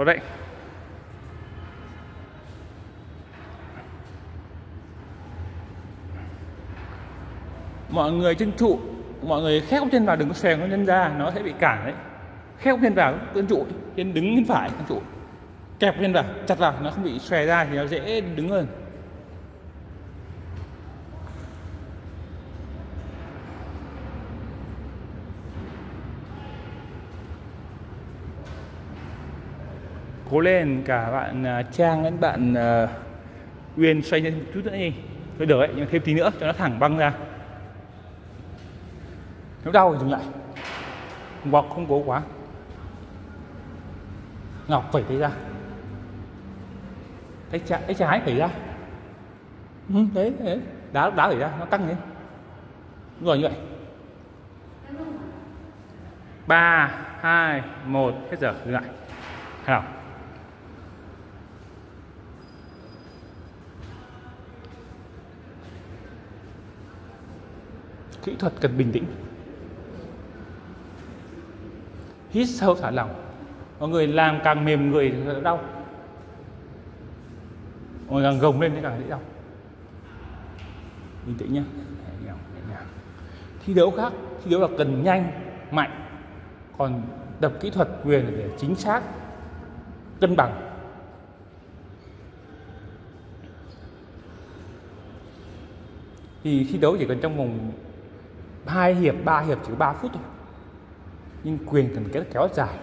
đó đấy. Mọi người chân trụ, Mọi người khép chân vào đừng có xòe con chân ra, Nó sẽ bị cản đấy. Khép chân vào chân trụ, Chân đứng bên phải chân trụ. Kẹp chân vào, chặt vào, nó không bị xòe ra thì nó dễ đứng hơn. Cố lên cả bạn à, Trang lẫn bạn uh, Uyên xoay lên một chút nữa đi. Thôi được đấy, nhưng thêm tí nữa cho nó thẳng băng ra. Nếu đau thì dừng lại. Hoặc không cố quá. Ngọc phải tay ra. Tay trái, tay trái phải ra. Ừ, Đấy, đấy Đá, đá phải ra, nó căng lên Đúng rồi như vậy. Ba hai một hết giờ dừng lại. Nào. Kỹ thuật cần bình tĩnh. Hít sâu thả lỏng. Mọi người làm càng mềm người đau. Mọi người càng gồng lên thì càng dễ đau. Bình tĩnh nhé. Thi đấu khác, thi đấu là cần nhanh, mạnh. Còn đập kỹ thuật quyền để chính xác, cân bằng. Thì thi đấu chỉ cần trong vòng hai hiệp, ba hiệp chỉ có ba phút thôi. Nhưng quyền cần kéo kéo dài.